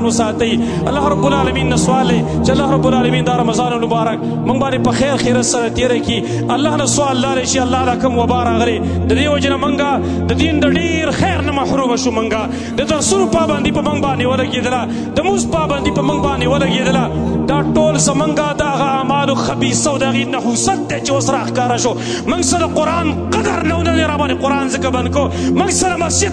ځان وساتي الله رب العالمین نه سوال چې الله رب العالمین دا رمضان مبارک مونږ باندې په خیر خیر سره تیر کی الله نه سوال لار شي الله دا کوم وبار غري د دې وجنه مونږه د دین د ډیر خیر نه محروم شو مونږه د درسونو پابندي په مونږ باندې ولګیدله د موس پابندي په مونږ باندې ولګیدله دا ټول زمونږه دا غ اعمال خبيثه د غي نحوست ته چې وسره ښکارا شو مونږ سره قران قدر نه ونه را باندې قران ځکه بنکو مونږ سره مسجد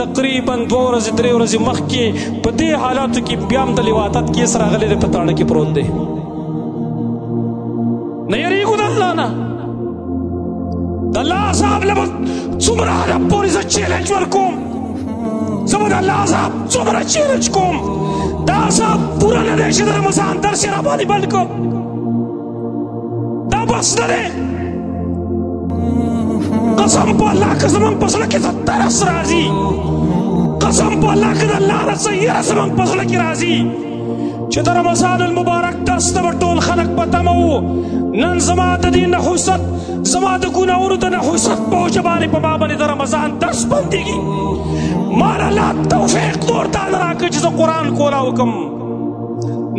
تقریبا دوه ورځې درې ورځې مخکې په دې حالاتو کې بیا هم د لواطت کیس راغلی دی په تاڼه کې پروت دی نه یریږو د الله نه د الله عذاب له به څومره حده پورې زه چیلنج ورکوم زه به د الله عذاب څومره چیلنج کوم دا عذاب پوره نه دی چې د رمضان درس یې راباندې بند کړم دا بس نه دی قسم په الله که زمونږ په زړه کې د ترس راځي قسم په الله که د الله نه څه یره زمونږ په زړه کې راځي چې د رمضان المبارک درس ته به ټول خلک په تمه وو نن زما د دې نحوست زما د ګناهونو د نحوست په وجه باندې په ما باندې د رمضان درس بندېږي ما الله توفیق نور تا نه راکړي چې زه قرآن کولا وکړم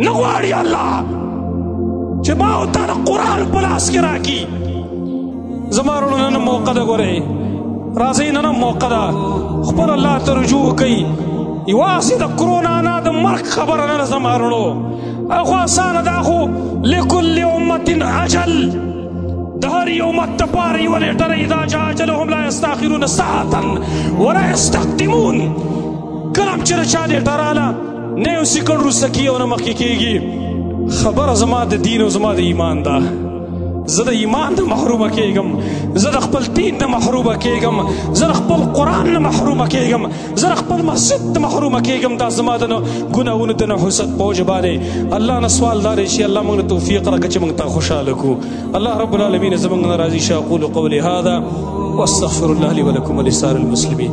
نه غواړي الله چې ما او تا قرآن په لاس کې راکړي زما وروڼو نن موقع ده ګورئ راځئ نن موقع ده خپل الله ته رجوع وکړئ یوازې د کرونا نه د مرګ خبره نه ده زما وروڼو خو اسانه ده خو لکل امت اجل د هر یو امت دپاره یوه نېټه ده اذا جا اجلهم لا یستاخرون ساعتا ولا یستقدمون کله هم چې د چا نېټه راله نه یو سکند روسته کیږي او نه مخکې کیږي خبره زما د دین او زما د ایمان ده زه د ایمان نه محرومه کیږم زه د خپل دین نه محرومه کیږم زه د خپل قرآن نه محرومه کیږم زه د خپل مسجد نه محرومه کیږم دا زما د ګناهونو د نحوست په وجه باندې الله نه سوال دا دی چې الله موږ له توفیق راکړي چې موږ ته خوشحاله کړو الله رب العالمین زموږ نه راضي شه اقول قولي هذا واستغفر الله لي ولكم ولسائر المسلمين